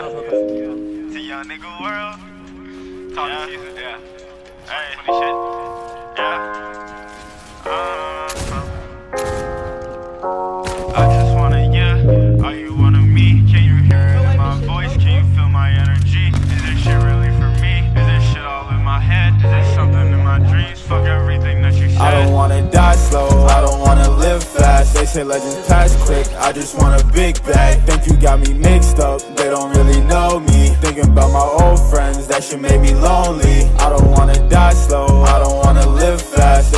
Yeah. Young nigga world. Talk yeah. Yeah. Hey. shit. Yeah. Uh, I just wanna, yeah. Are you one of me? Can you hear it in my voice? Can you feel my energy? Is this shit really for me? Is this shit all in my head? Is this something in my dreams? Fuck everything that you said. I don't wanna die slow. I don't wanna live fast. They say legends pass quick. I just want a big bag. Think you got me mixed up. They don't really. Thinking about my old friends. That shit made me lonely.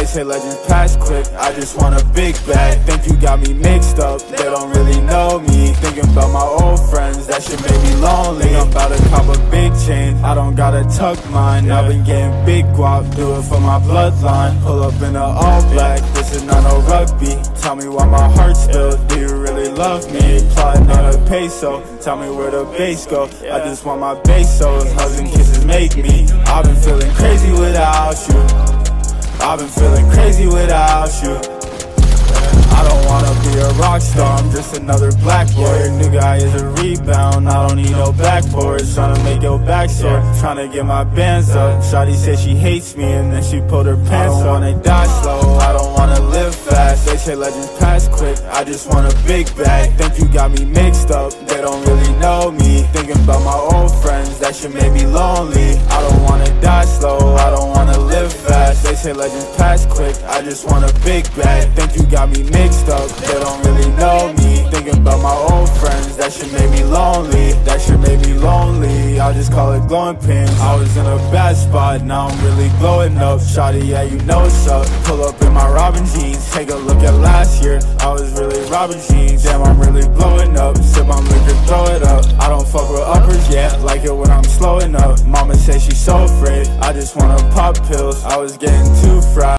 They say legends pass quick. I just want a big bag. Think you got me mixed up. They don't really know me. Thinking about my old friends. That shit made me lonely. I'm about to cop a big chain. I don't gotta tuck mine. I've been getting big guap. Do it for my bloodline. Pull up in a all black. This is not no rugby. Tell me why my heart still. Do you really love me? Plotting on a peso. Tell me where the base go. I just want my pesos. Hugs and kisses make me. I've been feeling crazy without you. I've been feeling crazy without you. I don't wanna be a rock star, I'm just another black boy. Your new guy is a rebound, I don't need no backboards. Tryna make your back sore, tryna get my bands up. Shawty said she hates me and then she pulled her pants up. I don't wanna die slow, I don't wanna live fast. They say legends pass quick, I just want a big bag. Think you got me mixed up, they don't really know me. Thinking about my old friends, that shit made me lonely. Fast. Legends pass quick, I just want a big bag. Think you got me mixed up, they don't really know me. Thinking about my old friends, that shit made me lonely. That shit made me lonely. I just call it glowing pins. I was in a bad spot, now I'm really glowing up. Shotty, yeah, you know what's up. Pull up in my Robin jeans, take a look at last year. I was really Robin jeans, damn, I'm really blowing up. Sip on liquor, throw it up. I just wanna pop pills. I was getting too fried.